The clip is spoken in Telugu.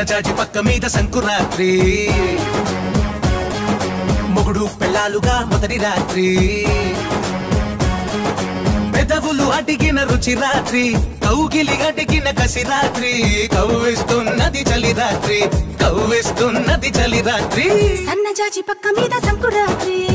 మీద సంకురాత్రి. మొగుడు పెళ్ళాలుగా మొదటి రాత్రి. పెదవులు అడిగిన రుచి రాత్రి. కౌగిలి అడిగిన కసి రాత్రి. కవ్విస్తున్నది చలి రాత్రి. కవ్విస్తున్నది చలి రాత్రి. సన్నజాజి పక్క మీద సంకురాత్రి.